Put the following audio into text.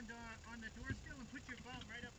hand on, on the door sill and put your bum right up